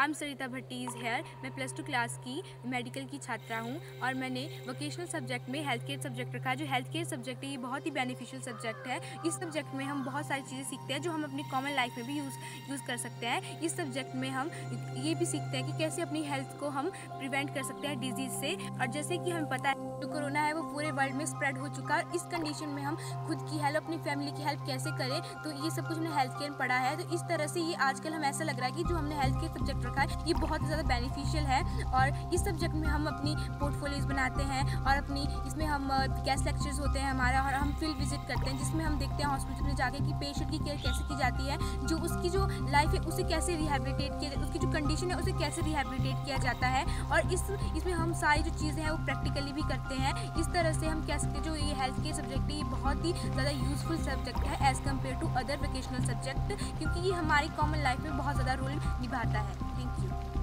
I'm Sarita Bhatti is here मैं plus two class की medical की छात्रा हूँ और मैंने वोकेशनल सब्जेक्ट में हेल्थ केयर सब्जेक्ट रखा जो हेल्थ केयर सब्जेक्ट है, ये बहुत ही बेनिफिशियल सब्जेक्ट है। इस सब्जेक्ट में हम बहुत सारी चीज़ें सीखते हैं जो हम अपनी कॉमन लाइफ में भी यूज़ यूज़ कर सकते हैं। इस सब्जेक्ट में हम ये भी सीखते हैं कि कैसे अपनी हेल्थ को हम प्रिवेंट कर सकते हैं डिज़ीज़ से। और जैसे कि हमें पता है, जो कोरोना है वो पूरे वर्ल्ड में स्प्रेड हो चुका है इस कंडीशन में हम खुद की हेल्प अपनी फैमिली की हेल्प कैसे करें तो ये सब कुछ हमने हेल्थ केयर पढ़ा है। तो इस तरह से ये आजकल हम ऐसा लग रहा है कि जो हमने हेल्थ केयर सब्जेक्ट रखा है, ये बहुत ज़्यादा बेनिफिशियल है और इस सब्जेक्ट में हम अपनी पोर्टफोलियोज बनाते हैं और अपनी, इसमें हम गेस्ट लेक्चर्स होते हैं हमारा और हम फ़ील्ड विज़िट करते हैं, जिसमें हम देखते हैं हॉस्पिटल में जाके कि पेशेंट की केयर कैसे की जाती है, जो उसकी जो लाइफ है, उसे कैसे रिहेबिलिटेट किया उसकी जो कंडीशन है, उसे कैसे रिहेबिलिटेट किया जाता है और इस, इसमें हम सारी जो चीज़ें हैं, वो प्रैक्टिकली भी करते हैं। इस तरह से हम कह सकते हैं जो ये हेल्थ के सब्जेक्ट है, ये बहुत ही ज़्यादा यूजफुल सब्जेक्ट है as compare to other vocational subject क्योंकि ये हमारी कॉमन लाइफ में बहुत ज़्यादा रोल निभाता है। Thank you